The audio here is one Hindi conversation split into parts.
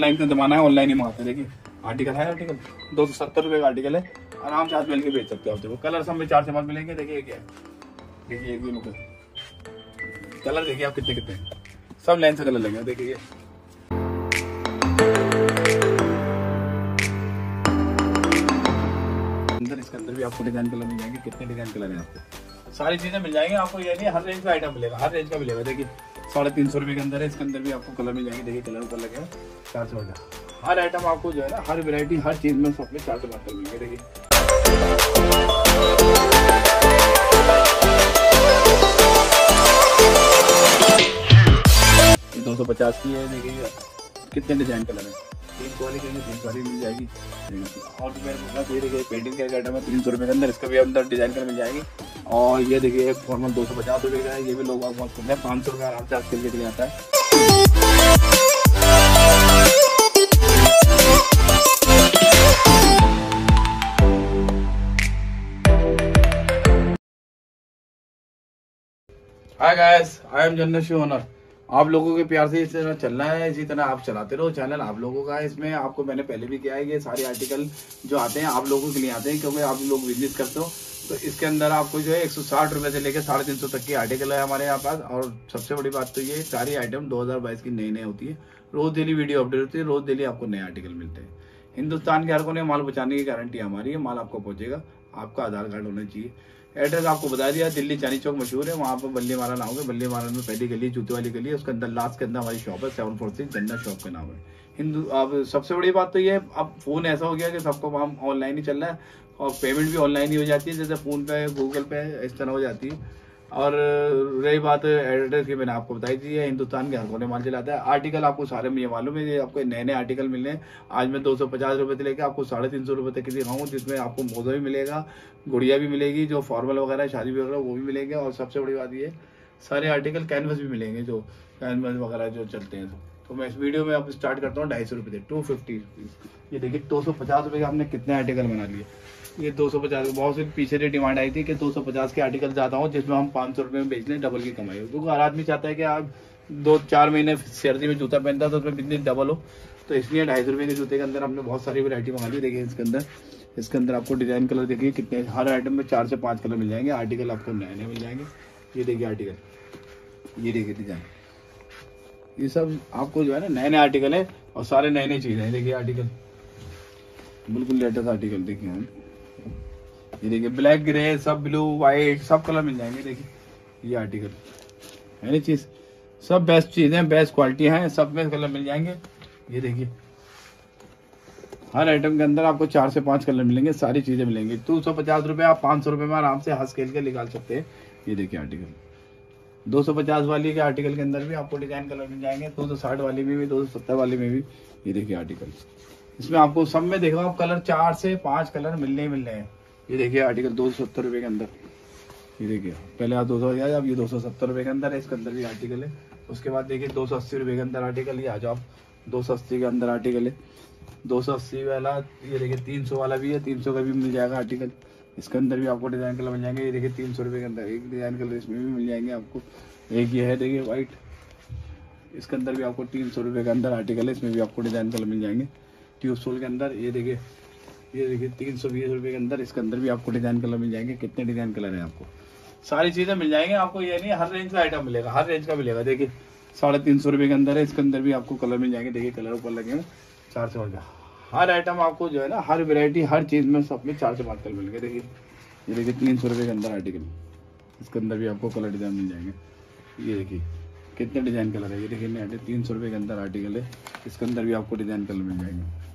ऑनलाइन का जमाना है ऑनलाइन ही मंगाते देखिए आर्टिकल है आर्टिकल दो सौ सत्तर रुपए का आर्टिकल है। आराम से हाथ मिल के बेच सकते हो आप देखो। कलर सब में चार से पाँच मिलेंगे, देखिए क्या देखिए एक नुकल कलर देखिए आप कितने कितने सब लाइन से कलर लगे, देखिए इसके अंदर भी आपको डिज़ाइन कलर मिल जाएँगे। कितने डिज़ाइन कलर हैं आपको। सारी चीज़ें मिल जाएँगी, आपको ये नहीं हर रेंज का आइटम मिलेगा, हर रेंज का मिलेगा। देखिए साढ़े तीन सौ रुपए के अंदर है, इसके अंदर भी आपको कलर मिल जाएँगे। देखिए कलर ऊपर लगेगा चार सौ का हर आइटम आपको जो है ना, हर वेरायटी हर चीज़ में में चार सौ बहत्तर मिलेंगे, देखिए। दो सौ पचास की है, देखिए। कितने डिज़ाइन कलर है? तीन सौ वाली कहेंगे तीन सौ वाली मिल जाएगी। और मेरे पास ये देखिए पेंटिंग का आइटम है तीन सौ रुपये के अंदर इसका भी अंदर डिज़ाइन कलर मिल जाएगी। और ये देखिए फॉर्मल दो सौ पचास रुपये का है, ये भी लोग आप बहुत सुनते हैं पाँच सौ रुपये आराम से आज के लिए आता है। Guys I am Jannat shop owner आप लोगों के प्यार से इस तरह चलना है, इसी तरह आप चलाते रहो चैनल आप लोगों का है इसमें, आपको मैंने पहले भी किया है ये सारे आर्टिकल जो आते हैं, आप लोगों के लिए आते हैं, क्योंकि आप लोग बिज़नेस करते हो। तो इसके अंदर आपको जो है एक सौ साठ से लेकर साढ़े तीन सौ तक की आर्टिकल है हमारे यहाँ पास। और सबसे बड़ी बात तो ये सारी आइटम 2022 की नई नई होती है। रोज डेली वीडियो अपडेट होती है, रोज डेली आपको नए आर्टिकल मिलते हैं। हिंदुस्तान के हर कोने माल बचाने की गारंटी हमारी है, माल आपको पहुंचेगा। आपका आधार कार्ड होना चाहिए। एड्रेस आपको बता दिया दिल्ली चांदी चौक मशहूर है वहाँ पर बल्ले मारन आओगे बल्ले मारा में पहली गली जूते वाली गली है उसके अंदर लास्ट के अंदर हमारी शॉप है seven four six Jannat shop का नाम है। हिंदू अब सबसे बड़ी बात तो ये है, अब फ़ोन ऐसा हो गया कि सबको हम ऑनलाइन ही चल रहा है और पेमेंट भी ऑनलाइन ही हो जाती है जैसे फ़ोन पे गूगल पे इस तरह हो जाती है। और रही बात एड्रेस की, मैंने आपको बताई थी, ये हिंदुस्तान के हर कोने माल चलाता है। आर्टिकल आपको सारे ये मालूम है आपको नए नए आर्टिकल मिलने हैं। आज मैं दो सौ पचास रुपये से लेकर आपको साढ़े तीन सौ रुपये तक की दिखाऊँगा जिसमें आपको मोजा भी मिलेगा, गुड़िया भी मिलेगी, जो फॉर्मल वगैरह, शादी वगैरह, वो भी मिलेंगे। और सबसे बड़ी बात ये, सारे आर्टिकल कैनवस भी मिलेंगे जो कैनवस वगैरह जो चलते हैं। तो मैं इस वीडियो में अब स्टार्ट करता हूँ, ढाई सौ रुपये टू फिफ्टी ये देखिए, दो सौ पचास रुपये के हमने कितने आर्टिकल बना लिए। ये दो सौ पचास, बहुत से पीछे से डिमांड आई थी कि दो सौ पचास के आर्टिकल ज़्यादा हो, जिसमें हम पाँच सौ रुपये में बेच लें डबल की कमाई हो। क्योंकि हर आदमी चाहता है कि आप दो चार महीने सर्दी में जूता पहनता है तो उसमें बिज़नेस डबल हो। तो इसलिए ढाई सौ रुपये के जूते के अंदर हमने बहुत सारी वैरायटी मंगा ली। देखिए इसके अंदर इसके अंदर आपको डिज़ाइन कलर देखिए कितने, हर आइटम में चार से पाँच कलर मिल जाएँगे। आर्टिकल आपको नए नए मिल जाएँगे। ये देखिए आर्टिकल, ये देखिए डिज़ाइन। ये सब आपको जो है ना नए नए आर्टिकल है और सारे नए नए चीज़ें हैं। देखिए आर्टिकल, बिल्कुल लेटेस्ट आर्टिकल देखिए हम। ये देखिए ब्लैक ग्रे सब ब्लू व्हाइट सब कलर मिल जाएँगे, देखिए, ये आर्टिकल है ना चीज़? सब बेस्ट चीज़ है बेस्ट क्वालिटी है, सब में कलर मिल जाएँगे। ये देखिए, हर आइटम के अंदर आपको चार से पाँच कलर मिलेंगे, सारी चीज़ें मिलेंगी। दो सौ पचास रुपये आप पाँच सौ रुपये में आराम से हंस खेल के निकाल सकते हैं। ये देखिए आर्टिकल दो सौ पचास वाली के आर्टिकल के अंदर भी आपको डिज़ाइन कलर मिल जाएँगे, दो सौ साठ वाली में भी, दो सौ सत्तर वाली में भी। ये देखिए आर्टिकल इसमें आपको सब में देखो आप कलर चार से पाँच कलर मिलने ही मिल रहे हैं। ये देखिए आर्टिकल दो सौ सत्तर रुपये के अंदर। ये देखिए, पहले आप दो सौ अब ये दो सौ सत्तर रुपये के अंदर है, इसके अंदर भी आर्टिकल है। उसके बाद देखिए दो सौ अस्सी रुपये के अंदर आर्टिकल ये आ जाओ दो सौ अस्सी के अंदर आर्टिकल है। दो सौ अस्सी वाला, ये देखिए तीन सौ वाला भी है, तीन सौ का भी मिल जाएगा आर्टिकल इसके अंदर भी आपको डिज़ाइन कलर मिल जाएँगे। ये देखिए तीन सौ रुपये के अंदर एक डिज़ाइन कलर इसमें भी मिल जाएँगे आपको। एक ये है, देखिए वाइट इसके अंदर भी आपको तीन सौ रुपये के अंदर आर्टिकल है, इसमें भी आपको डिज़ाइन कलर मिल जाएँगे। ट्यूब सोल के अंदर, ये देखिए ये देखिए, तीन सौ बीस रुपये के अंदर, इसके अंदर भी आपको डिज़ाइन कलर मिल जाएँगे। कितने डिज़ाइन कलर है आपको? सारी चीज़ें मिल जाएँगे, आपको ये नहीं, हर रेंज का आइटम मिलेगा, हर रेंज का मिलेगा। देखिए, साढ़े तीन सौ रुपये के अंदर है, इसके अंदर भी आपको कलर मिल जाएँगे। देखिए, कलर ऊपर लगे हैं चार से पाँच हर आइटम आपको जो है ना, हर वेरायटी हर चीज़ में सब में चार से पाँच कलर मिलेंगे देखिए, ये देखिए, तीन सौ रुपये के अंदर आर्टिकल इसके अंदर भी आपको कलर डिज़ाइन मिल जाएँगे। ये देखिए, कितने डिज़ाइन कलर है? ये देखिए, तीन सौ रुपये के अंदर आर्टिकल है। इसके अंदर भी आपको डिज़ाइन कलर मिल जाएँगे।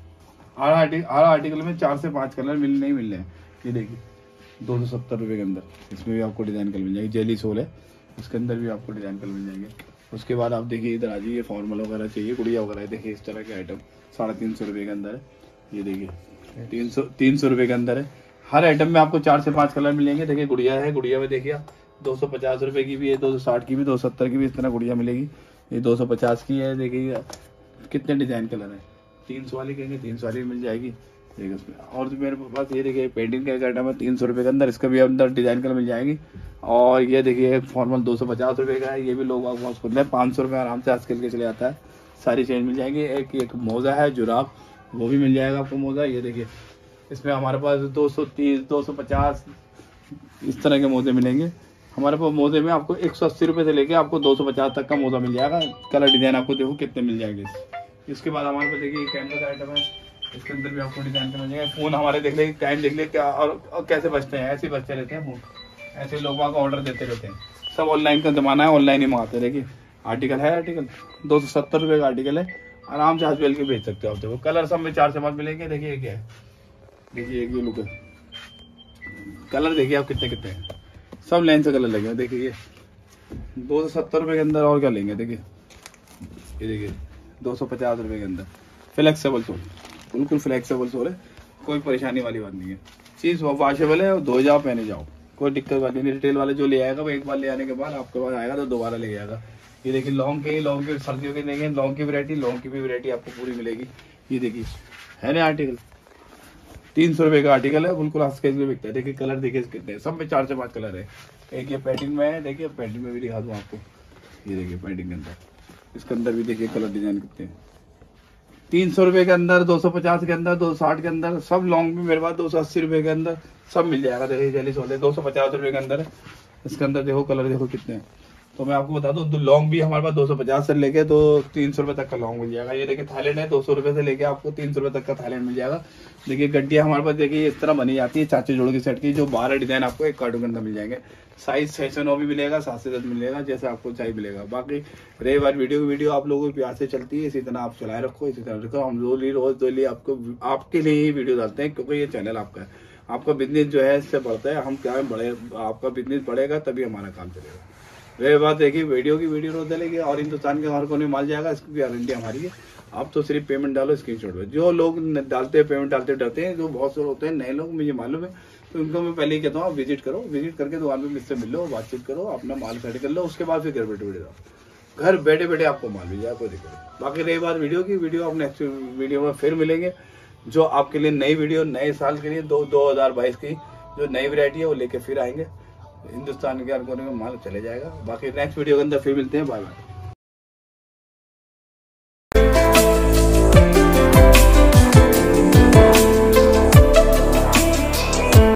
हर आर्टिकल हर आर्टिकल में चार से पाँच कलर मिल, नहीं मिल रहे हैं। ये देखिए, दो सौ सत्तर रुपये के अंदर। इसमें भी आपको डिज़ाइन कलर मिल जाएगी। जेली सोल है। उसके अंदर भी आपको डिज़ाइन कलर मिल जाएँगे। उसके बाद आप देखिए, इधर आ जाइए फॉर्मल वगैरह चाहिए, गुड़िया वगैरह देखिए, इस तरह के आइटम साढ़े तीन सौ रुपये के अंदर है। ये देखिए, तीन सौ तीन सौ रुपये के अंदर है। हर आइटम में आपको चार से पाँच कलर मिलेंगे देखिए, गुड़िया है, गुड़िया में देखिए दो सौ पचास रुपये की भी है, दो सौ साठ की भी, दो सौ सत्तर की भी, इस तरह गुड़िया मिलेगी। ये दो सौ पचास की है, देखिए, कितने डिज़ाइन कलर है। तीन सौ वाली कहेंगे, तीन सौ वाली मिल जाएगी। देखिए उसमें और जो मेरे पास ये देखिए पेंटिंग का एक आइटम है? तीन सौ रुपये के अंदर, इसका भी अंदर डिज़ाइन कलर मिल जाएगी। और ये देखिए फॉर्मल दो सौ पचास रुपये का है, ये भी लोग बहुत खुद है। पाँच सौ रुपये आराम से आज के चले आता है। सारी चेंज मिल जाएगी। एक एक मोज़ा है, जुराब, वो भी मिल जाएगा आपको मोज़ा। ये देखिए, इसमें हमारे पास दो सौ तीस, दो सौ पचास इस तरह के मोज़े मिलेंगे। हमारे पास मोज़े में आपको एक सौ अस्सी रुपये से लेके आपको दो सौ पचास तक का मोज़ा मिल जाएगा। कलर डिज़ाइन आपको देखो कितने मिल जाएँगे। इसके बाद हमारे पास देखिए कैमरा का आइटम है। इसके अंदर भी आपको डिज़ाइन का मिल जाएगा फ़ोन हमारे देख ले टाइम देख ले क्या और, और कैसे बचते हैं ऐसे बचते रहते हैं ऐसे लोग वहाँ का ऑर्डर देते रहते हैं। सब ऑनलाइन का ज़माना है ऑनलाइन ही मंगाते देखिए आर्टिकल है आर्टिकल दो सौ सत्तर रुपये का आर्टिकल है। आराम से हंस के बेच सकते हो आप देखो। कलर सब में चार से पाँच मिलेंगे। देखिए क्या है। देखिए एक ये लुक है। कलर देखिए आप कितने कितने हैं। सब लाइन से कलर लगे देखिए ये। दो सौ सत्तर रुपये के अंदर और क्या लेंगे? देखिए। ये देखिए। दो सौ पचास रुपये के अंदर। फ्लेक्सेबल सोल बिल्कुल फ्लेक्सेबल सोल है। कोई परेशानी वाली बात नहीं है। चीज़ वॉशेबल है धो जाओ, पहने जाओ। कोई दिक्कत वाली नहीं रिटेल वाले जो ले आएगा, वो एक बार ले आने के बाद आपके पास आएगा तो दोबारा ले आएगा। ये देखिए लॉन्ग के लॉन्ग के, सर्दियों के देंगे लॉन्ग की वैरायटी लॉन्ग की भी वैरायटी आपको पूरी मिलेगी। ये देखिए, है ना आर्टिकल तीन सौ रुपए का आर्टिकल है। बिल्कुल हंस के बिकता है। देखिए कलर देखिए कितने सब में चार से पाँच कलर है। एक ये पैटिंग में है, देखिए पैटिंग में भी दिखा दूँ आपको। ये देखिए पैटिंग के अंदर। इसके अंदर भी देखिए कलर डिज़ाइन कितने तीन सौ रुपए के अंदर, दो सौ पचास के अंदर, दो साठ के अंदर, सब लॉन्ग भी मेरे पास दो सौ अस्सी रुपए के अंदर, सब मिल जाएगा। देखिए जेलिस वाले, दो सौ पचास रुपए के अंदर इसके अंदर देखो, कलर देखो कितने तो मैं आपको बता दूँ लॉन्ग भी हमारे पास दो सौ पचास से लेके तो तीन सौ रुपए तक का लॉन्ग मिल जाएगा। ये देखिए थाईलैंड है, दो सौ रुपए से लेके आपको तीन सौ रुपए तक का थाईलैंड मिल जाएगा। देखिए गड्डियाँ हमारे पास, देखिए इस तरह बनी जाती है चाचे जोड़ की सेट की, जो बारह डिज़ाइन आपको एक कार्टून के अंदर मिल जाएँगे। साइज़ सेशन भी मिलेगा, सात से दस मिलेगा, जैसे आपको चाहिए मिलेगा। बाकी रही बार वीडियो की, वीडियो आप लोगों को प्यार से चलती है, इसी तरह आप चलाए रखो, इसी तरह रखो। हम रोज रोज लिए आपको, आपके लिए ही वीडियो डालते हैं, क्योंकि ये चैनल आपका है। आपका बिज़नेस जो है, इससे बढ़ता है। हम क्या बढ़े आपका बिज़नेस बढ़ेगा, तभी हमारा काम चलेगा। रही बात देखिए वीडियो की वीडियो रोज डालेगी और हिंदुस्तान के हर कोने माल जाएगा, इसकी गारंटी हमारी है। आप तो सिर्फ़ पेमेंट डालो स्क्रीन शॉट जो लोग डालते हैं पेमेंट डालते, डरते हैं, जो बहुत से होते हैं, नए लोग, मुझे मालूम है तो उनको मैं पहले ही कहता हूँ, आप विज़िट करो। विज़िट करके दुकान में मुझसे मिल लो बातचीत करो, अपना माल सेट कर लो, उसके बाद फिर घर बैठे बैठे जाओ। घर बैठे बैठे आपको माल मिल जाए कोई दिक्कत बाकी रही बात वीडियो की, वीडियो आप नेक्स्ट वीडियो में फिर मिलेंगे, जो आपके लिए नई वीडियो, नए साल के लिए, दो दो हज़ार बाईस की जो नई वरायटी है, वो लेके फिर आएँगे। हिंदुस्तान के कोने में माल चले जाएगा। बाकी नेक्स्ट वीडियो के अंदर फिर मिलते हैं। Bye bye